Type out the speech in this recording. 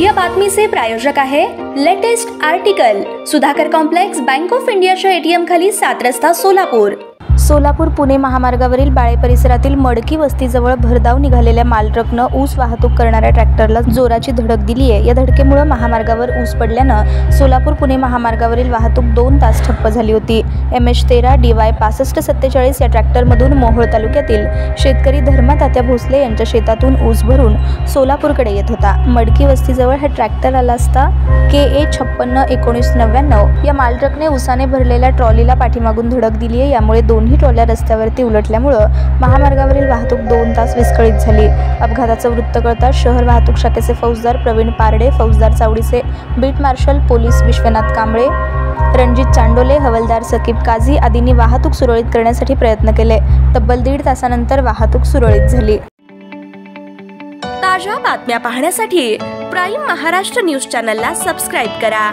या बातमीचे प्रायोजक आहे latest article Sudhakar complex bank of इंडियाच्या एटीएम खाली सात रस्ता सोलापूर. सोलापूर पुणे महामार्गावरील बाळे परिसरातील मडकी वस्तीजवळ भरधाव निघालेल्या मालट्रकनं ऊस वाहतूक करणाऱ्या ट्रॅक्टरला जोराची धडक दिली आहे या धडकेमुळे महामार्गावर ऊस पडल्यानं सोलापूर पुणे महामार्गावरील वाहतूक दोन तास ठप्प झाली होती. एम एच तेरा डी वाय पासष्ट सत्तेचाळीस या ट्रॅक्टरमधून मोहोळ तालुक्यातील शेतकरी धर्मातात्या भोसले यांच्या शेतातून ऊस भरून सोलापूरकडे येत होता. मडकी वस्तीजवळ हा ट्रॅक्टर आला असता के ए छप्पन्न एकोणीस नव्याण्णव या मालट्रकने उसाने भरलेल्या ट्रॉलीला पाठीमागून धडक दिली आहे. यामुळे दोन्ही ट्रॉल्या रस्त्यावरती उलटल्यामुळं महामार्गावरील वाहतूक दोन तास विस्कळीत झाली. अपघाताचं वृत्त कळताच शहर वाहतूक शाखेचे फौजदार प्रवीण पारडे फौजदार चावडीचे beat marshal police Vishwanath Kamble Ranjit Chandole हवलदार सकीब काझी आदींनी वाहतूक सुरळीत करण्यासाठी प्रयत्न केले. तब्बल दीड तासानंतर वाहतूक सुरळीत झाली. ताज्या बातम्या पाहण्यासाठी प्राईम महाराष्ट्र न्यूज चॅनलला सबस्क्राईब करा.